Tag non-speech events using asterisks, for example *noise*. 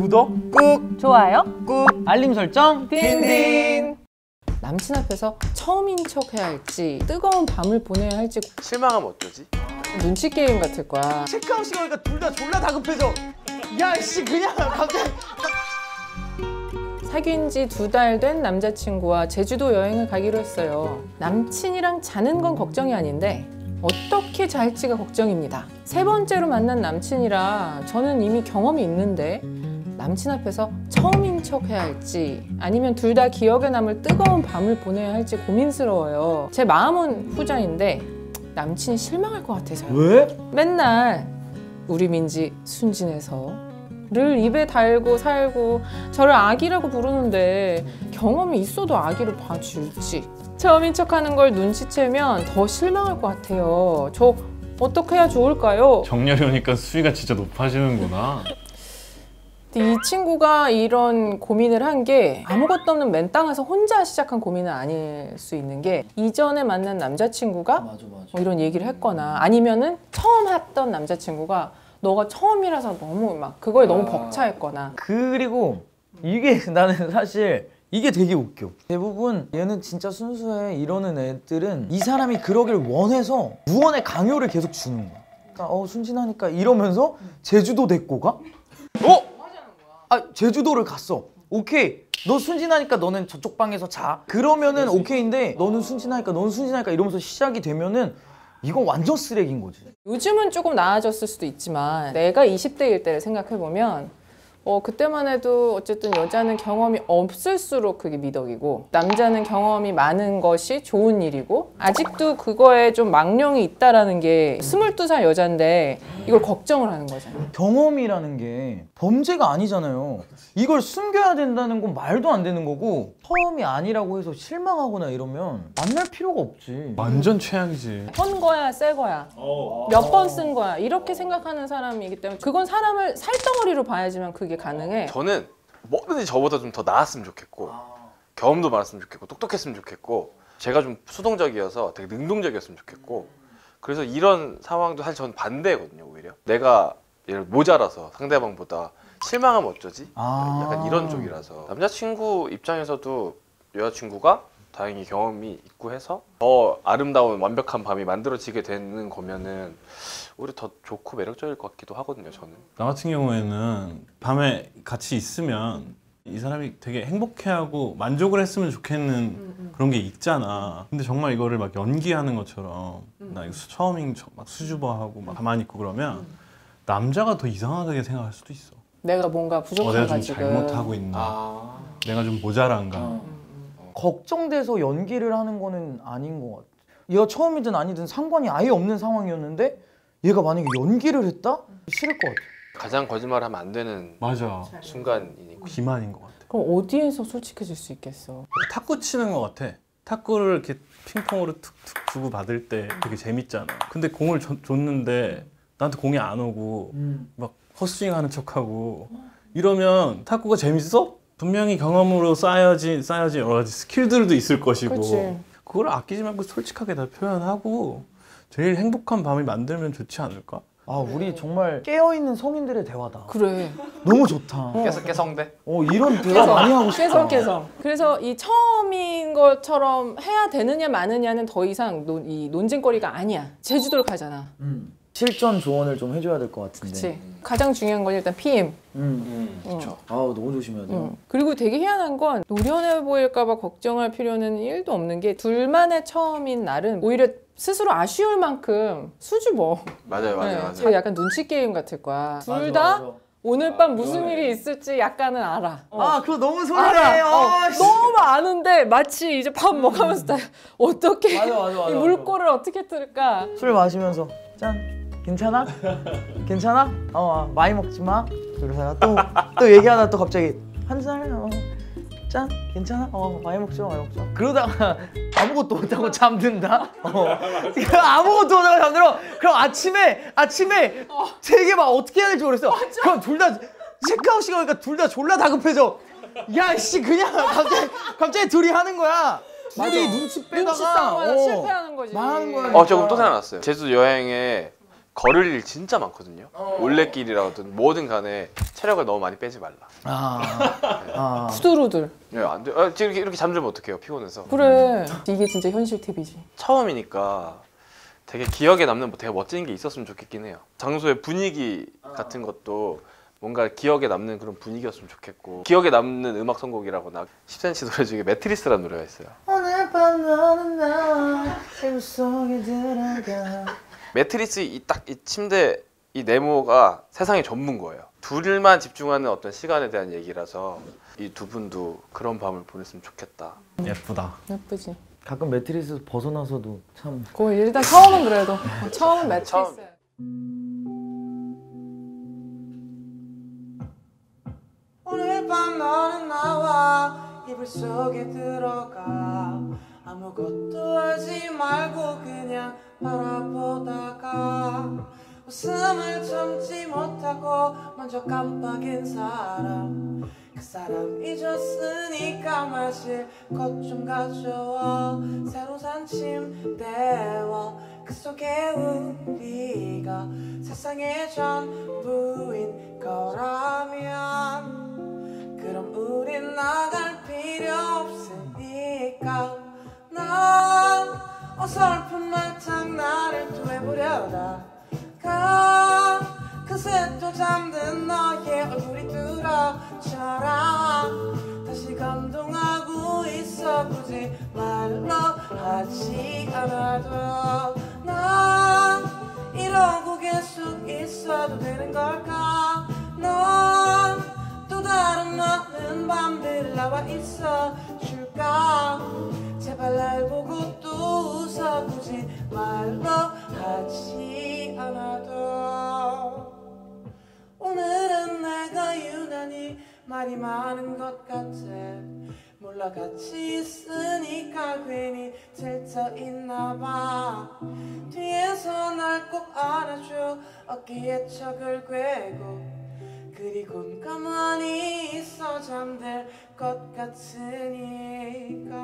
구독 꾹 좋아요? 꾹 알림 설정 딘딘 남친 앞에서 처음인 척 해야 할지 뜨거운 밤을 보내야 할지 실망하면 어쩌지? 눈치 게임 같을 거야. 체크아웃 시간 오니까 둘 다 졸라 다급해져 야씨 그냥 갑자기 사귄 지 두 달 된 남자친구와 제주도 여행을 가기로 했어요. 남친이랑 자는 건 걱정이 아닌데 어떻게 잘지가 걱정입니다. 세 번째로 만난 남친이라 저는 이미 경험이 있는데 남친 앞에서 처음인 척 해야 할지 아니면 둘 다 기억에 남을 뜨거운 밤을 보내야 할지 고민스러워요. 제 마음은 후자인데 남친이 실망할 것 같아서요. 왜? 맨날 우리 민지 순진해서 를 입에 달고 살고 저를 아기라고 부르는데 경험이 있어도 아기로 봐줄지 처음인 척하는 걸 눈치채면 더 실망할 것 같아요. 저 어떻게 해야 좋을까요? 정렬이 오니까 수위가 진짜 높아지는구나. 근데 이 친구가 이런 고민을 한 게 아무것도 없는 맨 땅에서 혼자 시작한 고민은 아닐 수 있는 게 이전에 만난 남자친구가 맞아 맞아. 뭐 이런 얘기를 했거나 아니면은 처음 했던 남자친구가 너가 처음이라서 너무 막 그거에 너무 벅차했거나. 그리고 이게 *laughs* 나는 사실 이게 되게 웃겨. 대부분 얘는 진짜 순수해 이러는 애들은 이 사람이 그러길 원해서 무언의 강요를 계속 주는 거야. 그러니까 어 순진하니까. 이러면서 제주도 데리고 가? 어? 아 제주도를 갔어. 오케이. 너 순진하니까 너는 저쪽 방에서 자. 그러면은 오케이인데 너는 순진하니까 너는 순진하니까 이러면서 시작이 되면은 이건 완전 쓰레기인 거지. 요즘은 조금 나아졌을 수도 있지만 내가 20대일 때를 생각해 보면 어 그때만 해도 어쨌든 여자는 경험이 없을수록 그게 미덕이고 남자는 경험이 많은 것이 좋은 일이고 아직도 그거에 좀 망령이 있다라는 게 22살 여잔데 이걸 걱정을 하는 거잖아요. 경험이라는 게 범죄가 아니잖아요. 이걸 숨겨야 된다는 건 말도 안 되는 거고 처음이 아니라고 해서 실망하거나 이러면 만날 필요가 없지. 완전 최악이지. 헌 거야, 새 거야, 몇 번 쓴 거야 이렇게 생각하는 사람이기 때문에 그건 사람을 살덩어리로 봐야지만 그게 가능해. 저는 뭐든지 저보다 좀 더 나았으면 좋겠고 경험도 많았으면 좋겠고 똑똑했으면 좋겠고 제가 좀 수동적이어서 되게 능동적이었으면 좋겠고 그래서 이런 상황도 사실 저는 반대거든요 오히려 내가 예를 모자라서 상대방보다 실망하면 어쩌지? 아. 약간 이런 쪽이라서 남자친구 입장에서도 여자친구가 다행히 경험이 있고 해서 더 아름다운 완벽한 밤이 만들어지게 되는 거면은 오히려 더 좋고 매력적일 것 같기도 하거든요 저는 나 같은 경우에는 밤에 같이 있으면 이 사람이 되게 행복해하고 만족을 했으면 좋겠는 그런 게 있잖아. 근데 정말 이거를 막 연기하는 것처럼 나 이거 수- 처음인 척막 수줍어하고 막 가만히 있고 그러면 남자가 더 이상하게 생각할 수도 있어. 내가 뭔가 어, 부족한가 내가 좀 지금. 잘못하고 있나? 아 내가 좀 모자란가? 음. 걱정돼서 연기를 하는 거는 아닌 것 같아. 얘가 처음이든 아니든 상관이 아예 없는 상황이었는데 얘가 만약에 연기를 했다? 싫을 것 같아. 가장 거짓말하면 안 되는 맞아. 순간이니까 기만인 것 같아. 그럼 어디에서 솔직해질 수 있겠어? 탁구 치는 것 같아. 탁구를 이렇게 핑퐁으로 툭툭 주고 받을 때 되게 재밌잖아. 근데 공을 줬- 줬는데 나한테 공이 안 오고 막 헛스윙하는 척하고 이러면 탁구가 재밌어? 분명히 경험으로 쌓여지 쌓여지 여러 가지 스킬들도 있을 것이고 그치. 그걸 아끼지 말고 솔직하게 다 표현하고 제일 행복한 밤을 만들면 좋지 않을까? 아 우리 정말 깨어있는 성인들의 대화다. 그래. 너무 좋다. 깨서 깨성대 어 이런 대화 많이 하고 싶다. 깨성 깨성. 그래서 이 처음인 것처럼 해야 되느냐 마느냐는 더 이상 논, 이 논쟁거리가 아니야. 제주도를 가잖아. 음. 실전 조언을 좀 해줘야 될 것 같은데. 그치? 가장 중요한 건 일단 PM. 음. 응. 아우 너무 조심해야 돼요. 응. 그리고 되게 희한한 건 노련해 보일까봐 걱정할 필요는 1도 없는 게 둘만의 처음인 날은 오히려 스스로 아쉬울 만큼 수줍어. *laughs* 맞아요 맞아요 네. 맞아요 저 약간 눈치 게임 같을 거야. 둘 맞아, 다 맞아. 오늘 밤 무슨 일이 있을지 약간은 알아. 아 그거 너무 알아. 설레. 어, 어, 씨. 너무 아는데 마치 이제 밥 먹으면서 다 어떻게 맞아, 맞아, 맞아, 이 물꼬를 어떻게 틀을까? 술 마시면서 짠 괜찮아? 괜찮아? 어 아, 많이 먹지 마. 그러다가 또 또 얘기하다 또 갑자기 한 살. 어. 짠 괜찮아? 어 많이 먹지 마 많이 먹지 마. 그러다가 아무것도 못하고 잠든다. 어 아무것도 못하고 잠들어. 그럼 아침에 아침에 되게 막 어떻게 해야 될지 모르겠어. 그럼 둘 다 체크아웃 시간 오니까 둘 다 졸라 다급해져. 야 씨 그냥 갑자기 갑자기 둘이 하는 거야. 둘이 눈치 빼다가 눈치 싸움하다 어, 실패하는 거지. 망하는 거야. 어, 저 그럼 또 생각났어요. 제주도 여행에 걸을 일 진짜 많거든요. 어. 올레길이라든 뭐든 간에 체력을 너무 많이 빼지 말라. 아, 아. 후두루들. 예, 안 돼. 아, 지금 이렇게, 이렇게 잠들면 어떡해요? 피곤해서. 그래. 이게 진짜 현실 팁이지. 처음이니까 되게 기억에 남는 뭐 되게 멋진 게 있었으면 좋겠긴 해요. 장소의 분위기 같은 것도 뭔가 기억에 남는 그런 분위기였으면 좋겠고 기억에 남는 음악 선곡이라거나 10cm 노래 중에 매트리스라는 노래가 있어요. 오늘 밤 너는 이 속에 들어가. 매트리스 이 딱 이 침대 이 네모가 세상의 전부인 거예요. 둘만 집중하는 어떤 시간에 대한 얘기라서 이 두 분도 그런 밤을 보냈으면 좋겠다. 예쁘다. 예쁘지. 가끔 매트리스 벗어나서도 참. 그 일단 처음은 그래도 어, 처음은 매트리스. 처음. 오늘 밤 너는 나와 이불 속에 들어가 아무것도 하지 말고 그냥 바라보다가 웃음을 참지 못하고 먼저 깜빡인 사람. 그 사람 잊었으니까 마실 것 좀 가져와. 새로 산 침대와. 그 속에 우리가 세상의 전부인 거라면 그럼 우린 나갈 필요 없으니까. 난 어설픈 말창 나를 또 해보려다. 가 그새 또 잠든 너의 얼굴이 뚫어져라. 다시 감동하고 있어 굳이 말로 하지 않아도 난 이러고 계속 있어도 되는 걸까? 넌 또 다른 많은 밤들 나와 있어 줄까 제발 날 보고 또 웃어 굳이 말로 하지 않아도. 오늘은 내가 유난히 말이 많은 것 같아. 몰라 같이 있으니까 괜히 들떠 있나 봐. 뒤에서 날 꼭 안아줘. 어깨에 척을 꿰고. 그리곤 가만히 잠들 것 같으니까